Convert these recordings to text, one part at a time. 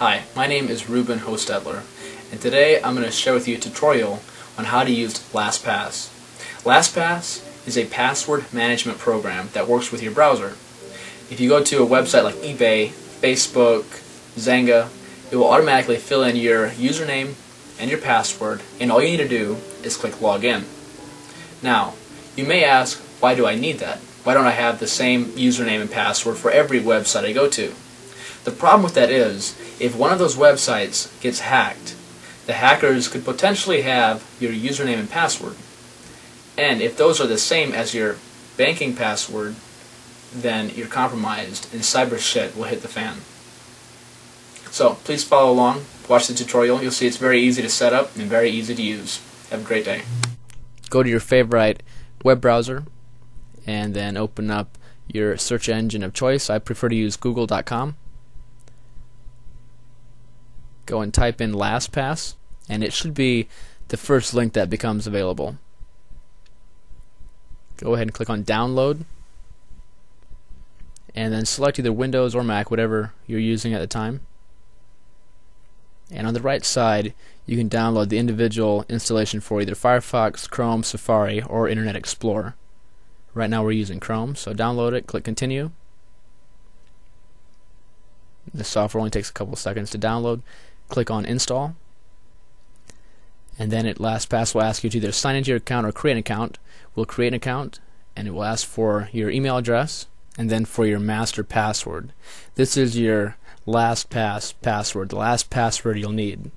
Hi, my name is Reuben Hochstetler, and today I'm going to share with you a tutorial on how to use LastPass. LastPass is a password management program that works with your browser. If you go to a website like eBay, Facebook, Zynga, it will automatically fill in your username and your password, and all you need to do is click login. Now, you may ask, why do I need that? Why don't I have the same username and password for every website I go to? The problem with that is, if one of those websites gets hacked, the hackers could potentially have your username and password. And if those are the same as your banking password, then you're compromised and cyber shit will hit the fan. So please follow along, watch the tutorial. You'll see it's very easy to set up and very easy to use. Have a great day. Go to your favorite web browser and then open up your search engine of choice. I prefer to use google.com go and type in LastPass, and it should be the first link that becomes available. Go ahead and click on download, and then select either Windows or Mac, whatever you're using at the time. And on the right side, you can download the individual installation for either Firefox, Chrome, Safari, or Internet Explorer. Right now we're using Chrome, so download it, click Continue. The software only takes a couple seconds to download click on install and then at LastPass will ask you to either sign into your account or create an account. We'll create an account and it will ask for your email address and then for your master password. This is your LastPass password, the last password you'll need.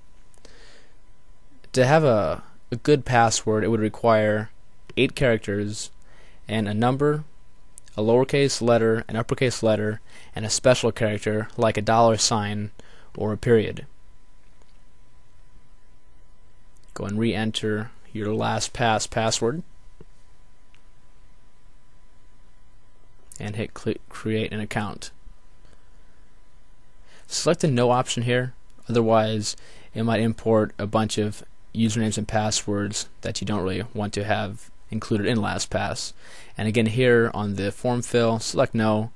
To have a, a good password, it would require eight characters and a number, a lowercase letter, an uppercase letter, and a special character like a dollar sign or a period. Go and re-enter your LastPass password. And hit create an account. Select the no option here, otherwise it might import a bunch of usernames and passwords that you don't really want to have included in LastPass. And again here on the form fill, select no.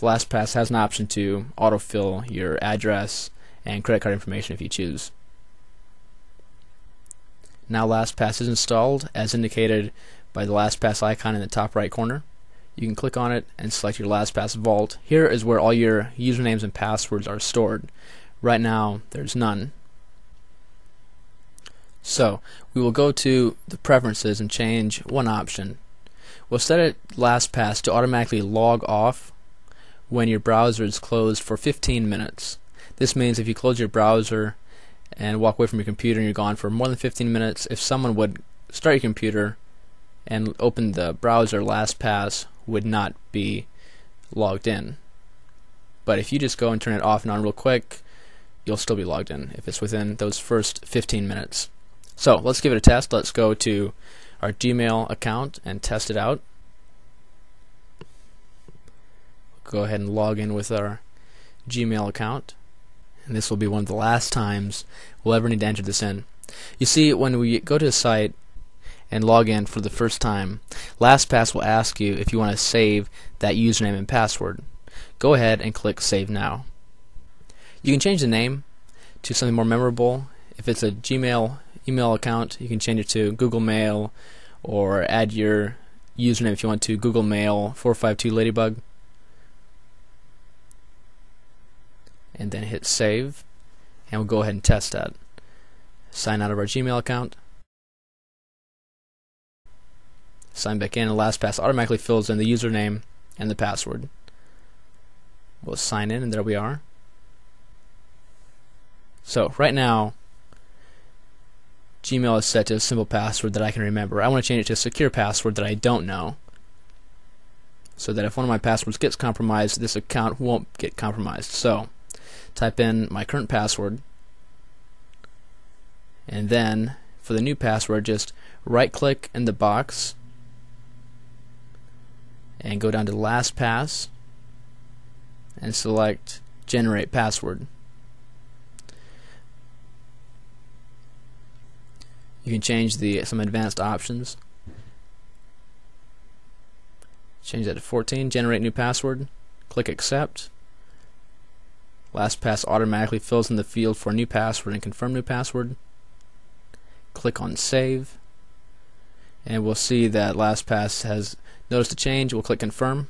LastPass has an option to autofill your address and credit card information if you choose. Now LastPass is installed as indicated by the LastPass icon in the top right corner. You can click on it and select your LastPass vault. Here is where all your usernames and passwords are stored. Right now there's none. So we will go to the preferences and change one option. We'll set it LastPass to automatically log off when your browser is closed for 15 minutes. This means if you close your browser and walk away from your computer and you're gone for more than 15 minutes, if someone would start your computer and open the browser, LastPass would not be logged in. But if you just go and turn it off and on real quick, you'll still be logged in if it's within those first 15 minutes. So let's give it a test. Let's go to our Gmail account and test it out. Go ahead and log in with our Gmail account and this will be one of the last times we'll ever need to enter this in. You see, when we go to a site and log in for the first time, LastPass will ask you if you want to save that username and password. Go ahead and click Save Now. You can change the name to something more memorable. If it's a Gmail email account, you can change it to Google Mail or add your username if you want to Google Mail 452 Ladybug. And then hit save and we'll go ahead and test that. Sign out of our Gmail account. Sign back in and LastPass automatically fills in the username and the password. We'll sign in and there we are. So right now Gmail is set to a simple password that I can remember. I want to change it to a secure password that I don't know so that if one of my passwords gets compromised, this account won't get compromised. So type in my current password and then for the new password just right click in the box and go down to LastPass and select generate password. You can change the some advanced options. Change that to 14 generate new password click accept LastPass automatically fills in the field for new password and confirm new password. Click on Save. And we'll see that LastPass has noticed a change. We'll click Confirm.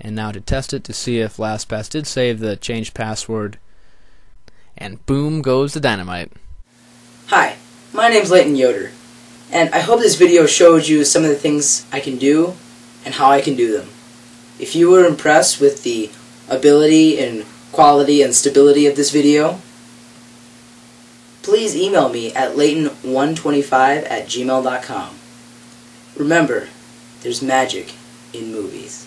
And now to test it to see if LastPass did save the changed password. And boom goes the dynamite. Hi, my name's Leighton Yoder, and I hope this video showed you some of the things I can do and how I can do them. If you were impressed with the ability and quality and stability of this video, please email me at layton125 at gmail.com. Remember, there's magic in movies.